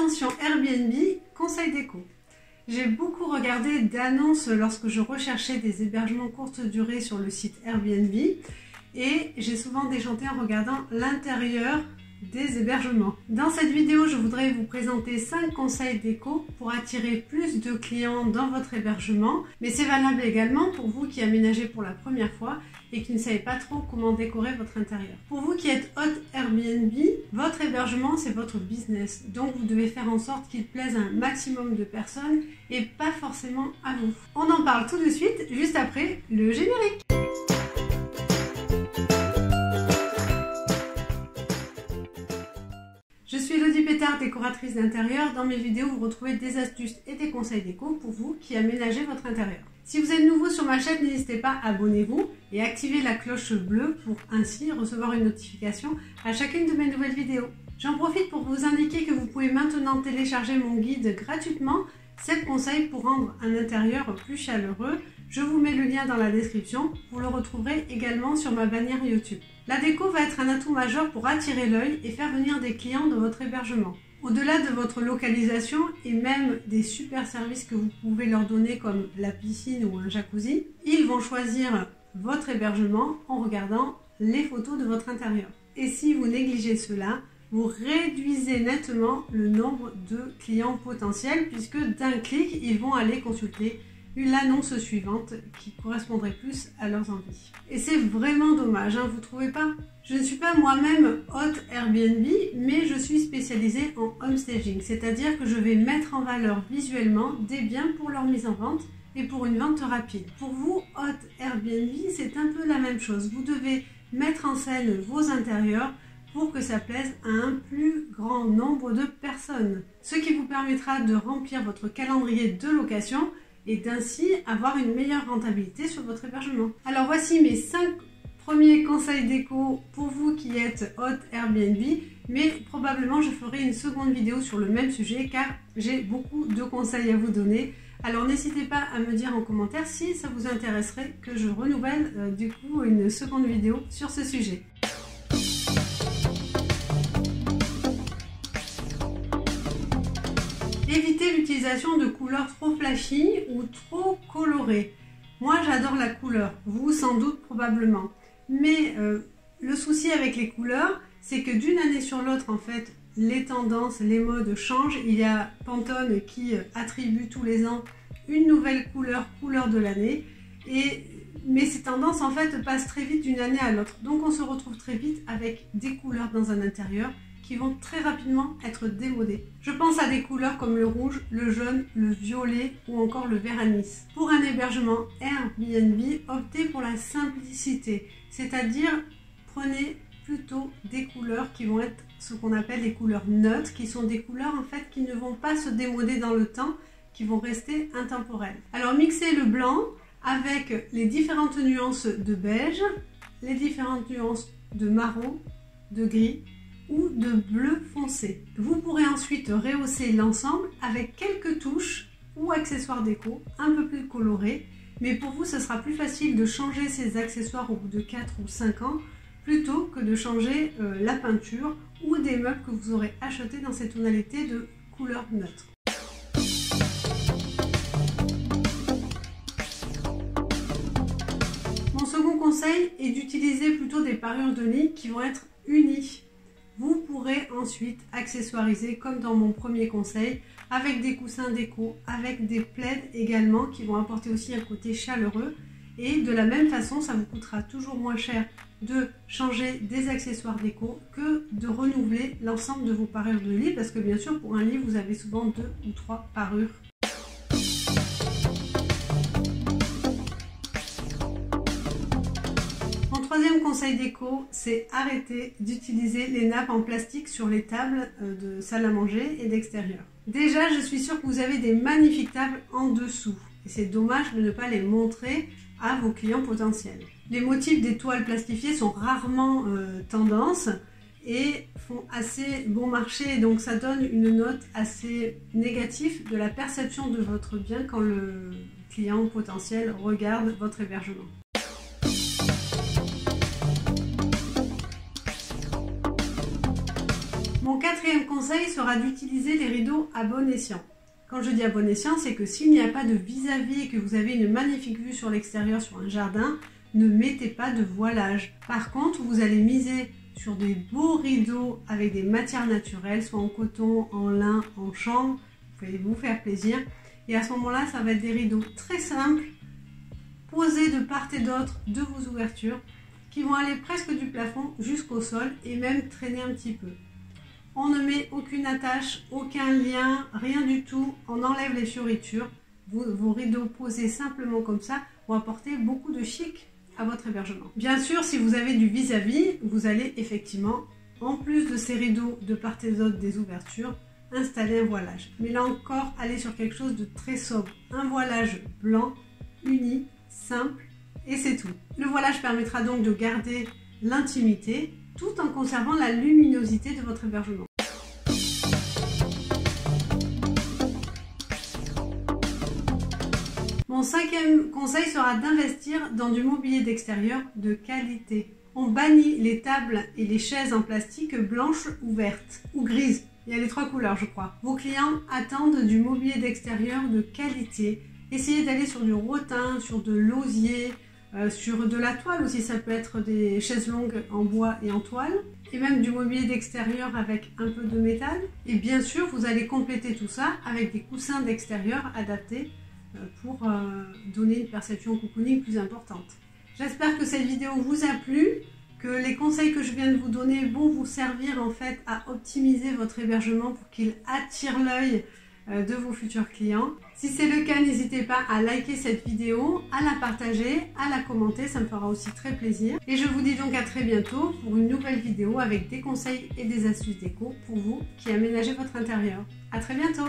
Attention Airbnb, conseil déco. J'ai beaucoup regardé d'annonces lorsque je recherchais des hébergements courte durée sur le site Airbnb et j'ai souvent déchanté en regardant l'intérieur des hébergements. Dans cette vidéo, je voudrais vous présenter 5 conseils déco pour attirer plus de clients dans votre hébergement, mais c'est valable également pour vous qui aménagez pour la première fois et qui ne savez pas trop comment décorer votre intérieur. Pour vous qui êtes hôte Airbnb, votre hébergement c'est votre business, donc vous devez faire en sorte qu'il plaise à un maximum de personnes et pas forcément à vous. On en parle tout de suite, juste après le générique. Je suis Elodie Pétard, décoratrice d'intérieur. Dans mes vidéos, vous retrouvez des astuces et des conseils déco pour vous qui aménagez votre intérieur. Si vous êtes nouveau sur ma chaîne, n'hésitez pas, abonnez-vous et activez la cloche bleue pour ainsi recevoir une notification à chacune de mes nouvelles vidéos. J'en profite pour vous indiquer que vous pouvez maintenant télécharger mon guide gratuitement 7 conseils pour rendre un intérieur plus chaleureux. Je vous mets le lien dans la description. Vous le retrouverez également sur ma bannière YouTube. La déco va être un atout majeur pour attirer l'œil et faire venir des clients dans votre hébergement. Au-delà de votre localisation et même des super services que vous pouvez leur donner comme la piscine ou un jacuzzi, ils vont choisir votre hébergement en regardant les photos de votre intérieur. Et si vous négligez cela, vous réduisez nettement le nombre de clients potentiels puisque d'un clic, ils vont aller consulter l'annonce suivante qui correspondrait plus à leurs envies. Et c'est vraiment dommage, hein, vous trouvez pas? Je ne suis pas moi-même hôte Airbnb, mais je suis spécialisée en home staging, c'est-à-dire que je vais mettre en valeur visuellement des biens pour leur mise en vente et pour une vente rapide. Pour vous, hôte Airbnb, c'est un peu la même chose. Vous devez mettre en scène vos intérieurs pour que ça plaise à un plus grand nombre de personnes. Ce qui vous permettra de remplir votre calendrier de location et d'ainsi avoir une meilleure rentabilité sur votre hébergement. Alors voici mes 5 premiers conseils déco pour vous qui êtes hôte Airbnb, mais probablement je ferai une seconde vidéo sur le même sujet car j'ai beaucoup de conseils à vous donner. Alors n'hésitez pas à me dire en commentaire si ça vous intéresserait que je renouvelle euh, du coup une seconde vidéo sur ce sujet. Évitez l'utilisation de couleurs trop flashy ou trop colorées. Moi j'adore la couleur, vous sans doute probablement. Mais euh, le souci avec les couleurs, c'est que d'une année sur l'autre en fait, les tendances, les modes changent. Il y a Pantone qui euh, attribue tous les ans une nouvelle couleur, couleur de l'année. Et mais ces tendances en fait passent très vite d'une année à l'autre. Donc on se retrouve très vite avec des couleurs dans un intérieur qui vont très rapidement être démodés. Je pense à des couleurs comme le rouge, le jaune, le violet ou encore le vert. Pour un hébergement Airbnb, optez pour la simplicité, c'est-à-dire prenez plutôt des couleurs qui vont être ce qu'on appelle des couleurs neutres, qui sont des couleurs en fait qui ne vont pas se démoder dans le temps, qui vont rester intemporelles. Alors mixez le blanc avec les différentes nuances de beige, les différentes nuances de marron, de gris ou de bleu foncé. Vous pourrez ensuite rehausser l'ensemble avec quelques touches ou accessoires déco un peu plus colorés, mais pour vous ce sera plus facile de changer ces accessoires au bout de 4 ou 5 ans plutôt que de changer euh, la peinture ou des meubles que vous aurez achetés dans ces tonalités de couleur neutre. Mon second conseil est d'utiliser plutôt des parures de lit qui vont être unies ensuite accessoiriser comme dans mon premier conseil avec des coussins déco, avec des plaids également qui vont apporter aussi un côté chaleureux. Et de la même façon, ça vous coûtera toujours moins cher de changer des accessoires déco que de renouveler l'ensemble de vos parures de lit parce que bien sûr pour un lit vous avez souvent deux ou trois parures troisième conseil déco, c'est arrêter d'utiliser les nappes en plastique sur les tables euh, de salle à manger et d'extérieur. Déjà, je suis sûre que vous avez des magnifiques tables en dessous. Et c'est dommage de ne pas les montrer à vos clients potentiels. Les motifs des toiles plastifiées sont rarement euh, tendance et font assez bon marché. Donc ça donne une note assez négative de la perception de votre bien quand le client potentiel regarde votre hébergement. Quatrième conseil sera d'utiliser les rideaux à bon escient. Quand je dis à bon escient, c'est que s'il n'y a pas de vis-à-vis et que vous avez une magnifique vue sur l'extérieur, sur un jardin, ne mettez pas de voilage. Par contre, vous allez miser sur des beaux rideaux avec des matières naturelles, soit en coton, en lin, en chanvre. Vous pouvez vous faire plaisir. Et à ce moment-là, ça va être des rideaux très simples, posés de part et d'autre de vos ouvertures, qui vont aller presque du plafond jusqu'au sol et même traîner un petit peu. On ne met aucune attache, aucun lien, rien du tout. On enlève les fioritures. Vos, rideaux posés simplement comme ça vont apporter beaucoup de chic à votre hébergement. Bien sûr, si vous avez du vis-à-vis, vous allez effectivement, en plus de ces rideaux de part et d'autre des ouvertures, installer un voilage. Mais là encore, allez sur quelque chose de très sobre. Un voilage blanc, uni, simple, et c'est tout. Le voilage permettra donc de garder l'intimité tout en conservant la luminosité de votre hébergement. Mon cinquième conseil sera d'investir dans du mobilier d'extérieur de qualité. On bannit les tables et les chaises en plastique blanches ou vertes ou grises. Il y a les trois couleurs, je crois. Vos clients attendent du mobilier d'extérieur de qualité. Essayez d'aller sur du rotin, sur de l'osier, euh, sur de la toile aussi, ça peut être des chaises longues en bois et en toile, et même du mobilier d'extérieur avec un peu de métal. Et bien sûr, vous allez compléter tout ça avec des coussins d'extérieur adaptés euh, pour euh, donner une perception cocooning plus importante. J'espère que cette vidéo vous a plu, que les conseils que je viens de vous donner vont vous servir en fait à optimiser votre hébergement pour qu'il attire l'œil de vos futurs clients. Si c'est le cas, n'hésitez pas à liker cette vidéo, à la partager, à la commenter, ça me fera aussi très plaisir. Et je vous dis donc à très bientôt pour une nouvelle vidéo avec des conseils et des astuces déco pour vous qui aménagez votre intérieur. À très bientôt